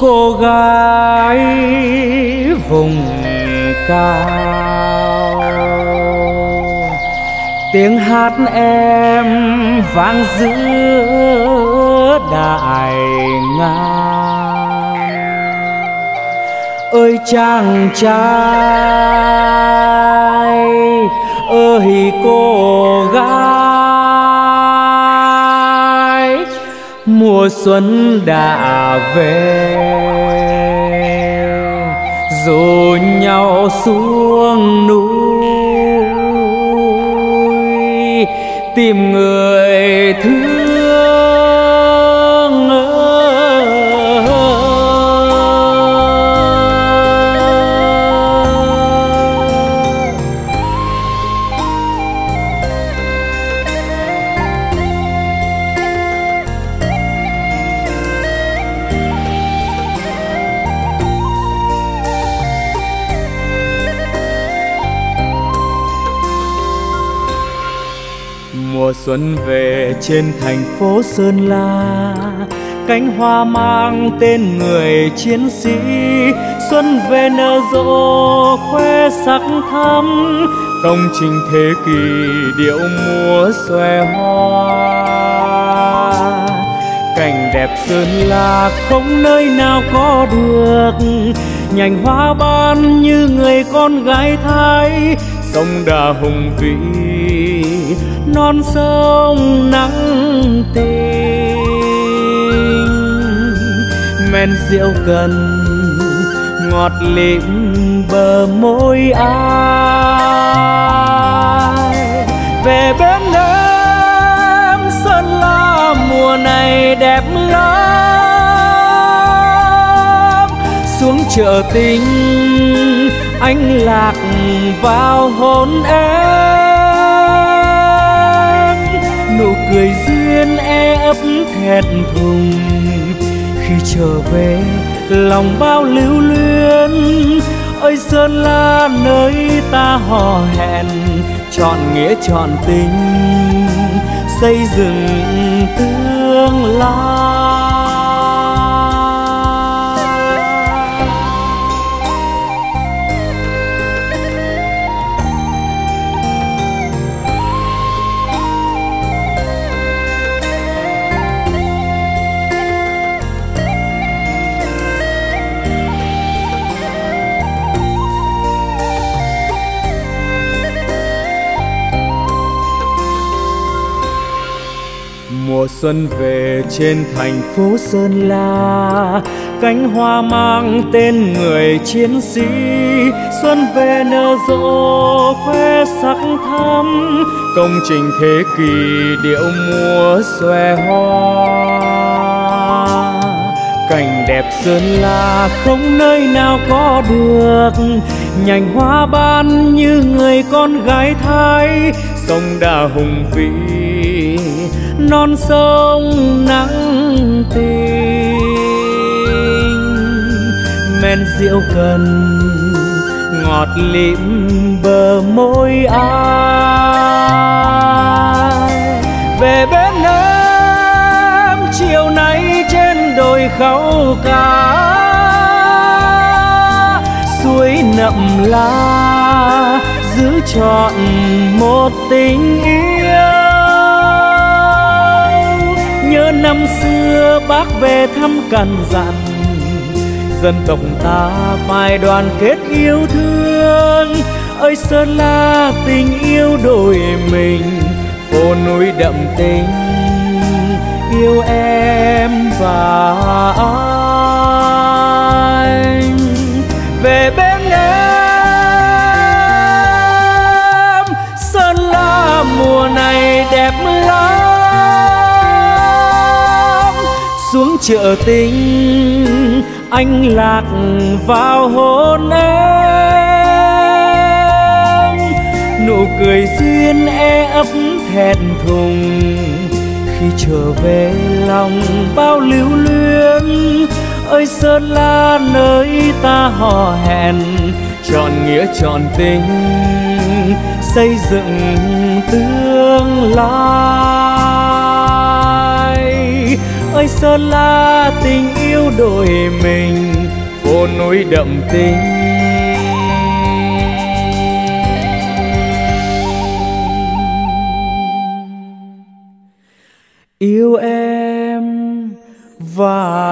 cô gái vùng cao. Tiếng hát em vang giữa đại ngàn. Ơi chàng trai, ơi cô gái mùa xuân đã về. Dù nhau xuống núi tìm người thương mùa xuân về trên thành phố sơn la. Cánh hoa mang tên người chiến sĩ, xuân về nở rộ, khoe sắc thắm. Công trình thế kỷ điệu múa xòe hoa. Cảnh đẹp sơn la không nơi nào có được. Nhành hoa ban như người con gái thái, sông đà hùng vĩ non sông nắng tình. Men rượu cần ngọt lịm bờ môi ai. Về bên em sơn la mùa này đẹp lắm. Xuống chợ tình anh lạc vào hôn em cười duyên e ấp thẹn thùng. Khi trở về, lòng bao lưu luyến. Ơi sơn la nơi ta hò hẹn, chọn nghĩa chọn tình, xây dựng tương lai. Mùa xuân về trên thành phố sơn la. Cánh hoa mang tên người chiến sĩ, xuân về nở rộ, khoe sắc thắm. Công trình thế kỷ điệu múa xòe hoa. Cảnh đẹp sơn la không nơi nào có được. Nhành hoa ban như người con gái thái, sông đà hùng vĩ non sông nắng tình. Men rượu cần ngọt lịm bờ môi ai. Về bên em, chiều nay trên đồi khâu cá suối nậm la giữ trọn một tình yêu nhớ năm xưa bác về thăm cằn dặn. Dân tộc ta phải đoàn kết yêu thương, ơi sơn la tình yêu đôi mình, phố núi đậm tình, yêu em và anh xuống chợ tình, anh lạc vào hôn em. Nụ cười duyên e ấp thẹn thùng, khi trở về lòng bao lưu luyến. Ơi sơn la nơi ta hò hẹn chọn nghĩa chọn tình, xây dựng tương lai. Ơi sơn la tình yêu đôi mình phố núi đậm tình yêu em và